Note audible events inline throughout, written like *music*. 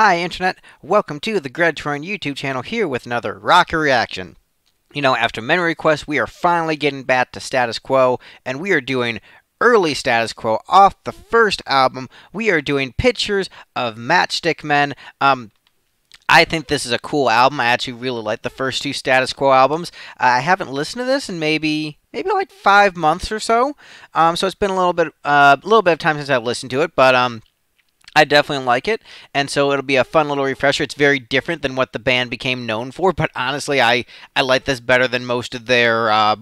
Hi, Internet. Welcome to the Greg Troyan YouTube channel here with another rocker reaction. You know, after many requests, we are finally getting back to status quo, and we are doing early status quo off the first album. We are doing pictures of Matchstick Men. Um, I think this is a cool album. I actually really like the first two Status Quo albums. I haven't listened to this in maybe maybe like five months or so. Um, so it's been a little bit a uh, little bit of time since I've listened to it, but um, I definitely like it, and so it'll be a fun little refresher. It's very different than what the band became known for, but honestly, I I like this better than most of their uh,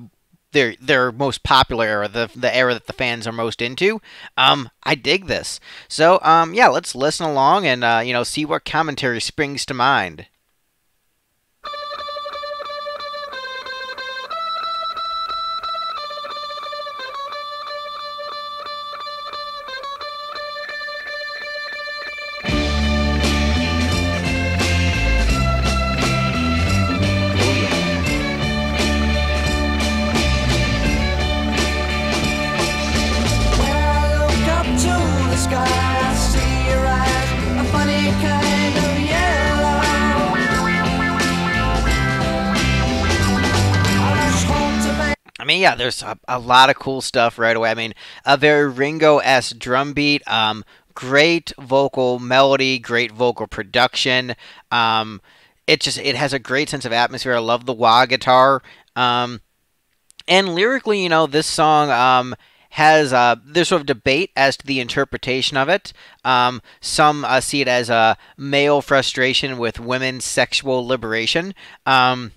their their most popular era, the the era that the fans are most into. Um, I dig this. So um, yeah, let's listen along and uh, you know see what commentary springs to mind. I mean, yeah, there's a, a, lot of cool stuff right away. I mean, a very Ringo s drum beat, um, great vocal melody, great vocal production. Um, it just it has a great sense of atmosphere. I love the wah guitar. Um, and lyrically, you know, this song um, has uh, there's sort of debate as to the interpretation of it. Um, some uh, see it as a male frustration with women's sexual liberation. Um,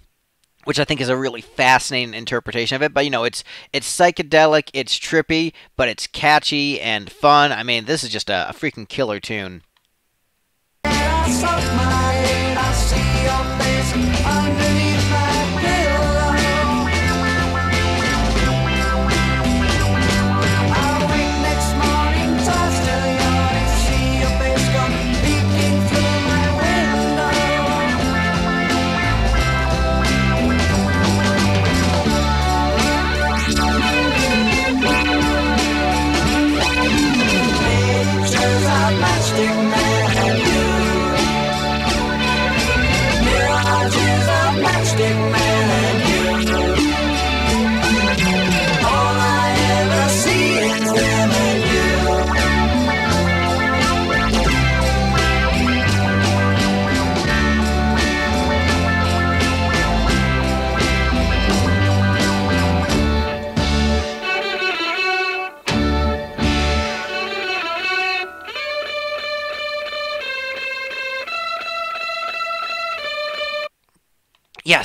which I think is a really fascinating interpretation of it. But you know, it's it's psychedelic, it's trippy, but it's catchy and fun. I mean, this is just a, a freaking killer tune.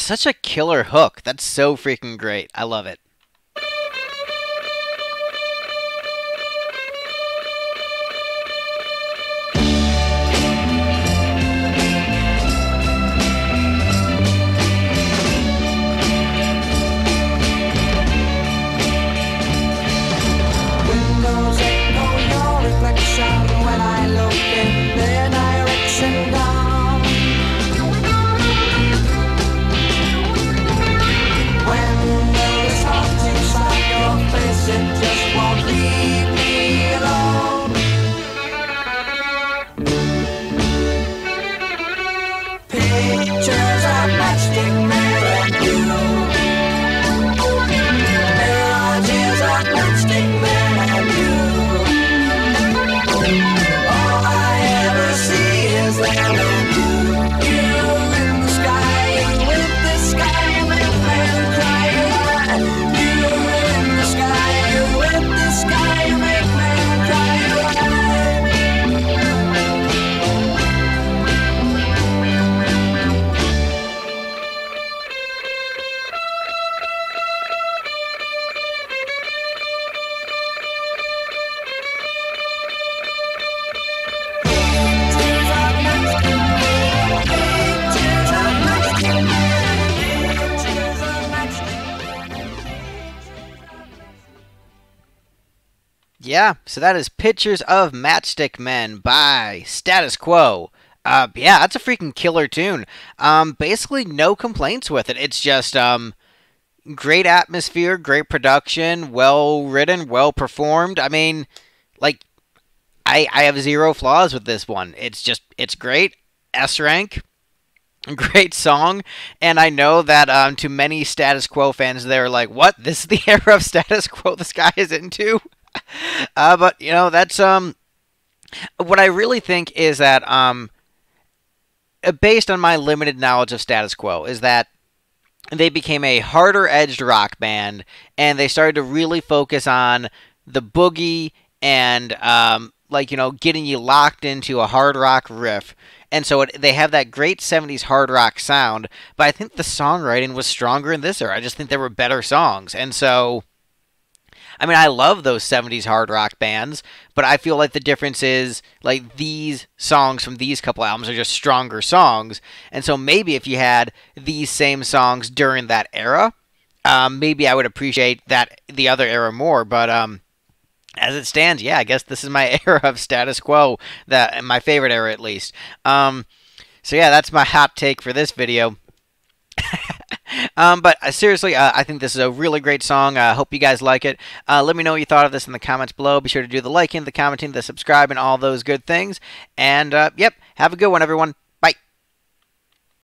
Such a killer hook. That's so freaking great. I love it. Yeah, so that is Pictures of Matchstick Men by Status Quo. Uh, yeah, that's a freaking killer tune. Um, basically no complaints with it. It's just, um, great atmosphere, great production, well written, well performed. I mean, like, I, I have zero flaws with this one. It's just, it's great. S Rank. *laughs* Great song, and I know that um, to many status quo fans, they're like, "What? This is the *laughs* era of status quo this guy is into." *laughs* uh, but you know, that's um, what I really think is that um, based on my limited knowledge of status quo, is that they became a harder edged rock band, and they started to really focus on the boogie and um, like you know getting you locked into a hard rock riff. And so it, they have that great 70s hard rock sound but i think the songwriting was stronger in this era. I just think there were better songs. And so i mean i love those 70s hard rock bands but i feel like the difference is like these songs from these couple albums are just stronger songs and so maybe if you had these same songs during that era um, maybe i would appreciate that the other era more but um as it stands, yeah, I guess this is my *laughs* era of status quo. That my favorite era, at least. Um, so yeah, that's my hot take for this video. *laughs* um, but uh, seriously, uh, I think this is a really great song. I uh, hope you guys like it. Uh, let me know what you thought of this in the comments below. Be sure to do the liking, the commenting, the subscribing, and all those good things. And uh, yep, have a good one, everyone.